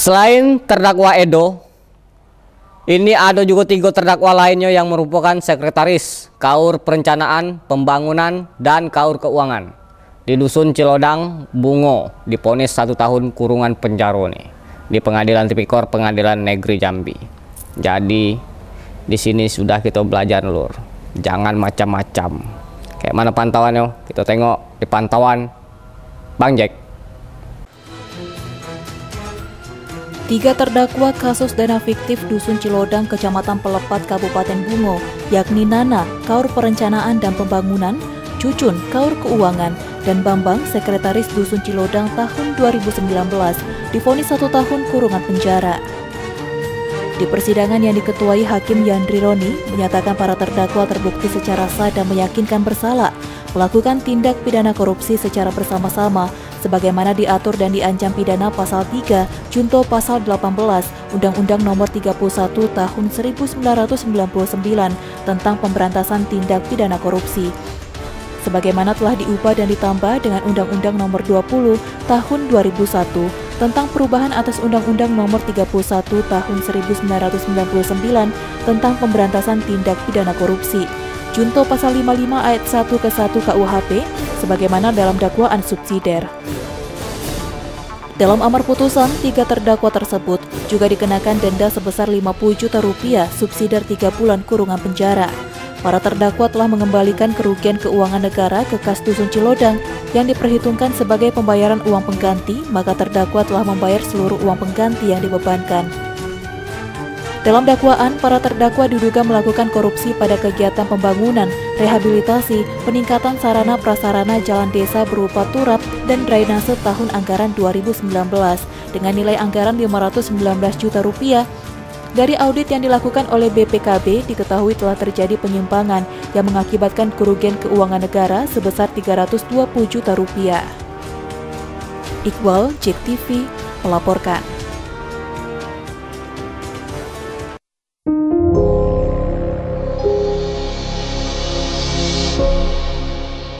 Selain terdakwa Edo, ini ada juga tiga terdakwa lainnya yang merupakan sekretaris Kaur Perencanaan, Pembangunan, dan Kaur Keuangan di Dusun Cilodang, Bungo, diponis satu tahun kurungan penjara nih di Pengadilan Tipikor Pengadilan Negeri Jambi. Jadi di sini sudah kita belajar lur, jangan macam-macam. Kayak mana pantauannya? Kita tengok di pantauan Bang Jack. Tiga terdakwa kasus dana fiktif Dusun Cilodang, Kecamatan Pelepat, Kabupaten Bungo, yakni Nana, Kaur Perencanaan dan Pembangunan, Cucun, Kaur Keuangan, dan Bambang, Sekretaris Dusun Cilodang tahun 2019, difonis satu tahun kurungan penjara. Di persidangan yang diketuai Hakim Yandri Roni, menyatakan para terdakwa terbukti secara sah dan meyakinkan bersalah, melakukan tindak pidana korupsi secara bersama-sama sebagaimana diatur dan diancam pidana pasal 3 junto pasal 18 Undang-Undang Nomor 31 Tahun 1999 tentang pemberantasan tindak pidana korupsi. Sebagaimana telah diubah dan ditambah dengan Undang-Undang Nomor 20 Tahun 2001 tentang perubahan atas Undang-Undang Nomor 31 Tahun 1999 tentang pemberantasan tindak pidana korupsi. Junto pasal 55 ayat 1 ke 1 KUHP sebagaimana dalam dakwaan subsidiar. Dalam amar putusan, tiga terdakwa tersebut juga dikenakan denda sebesar 50 juta rupiah subsidiar 3 bulan kurungan penjara. Para terdakwa telah mengembalikan kerugian keuangan negara ke kas dusun Cilodang yang diperhitungkan sebagai pembayaran uang pengganti, maka terdakwa telah membayar seluruh uang pengganti yang dibebankan. Dalam dakwaan, para terdakwa diduga melakukan korupsi pada kegiatan pembangunan, rehabilitasi, peningkatan sarana prasarana jalan desa berupa turap dan drainase tahun anggaran 2019 dengan nilai anggaran 519 juta rupiah. Dari audit yang dilakukan oleh BPKB diketahui telah terjadi penyimpangan yang mengakibatkan kerugian keuangan negara sebesar 320 juta rupiah. Iqbal, JEK TV, melaporkan.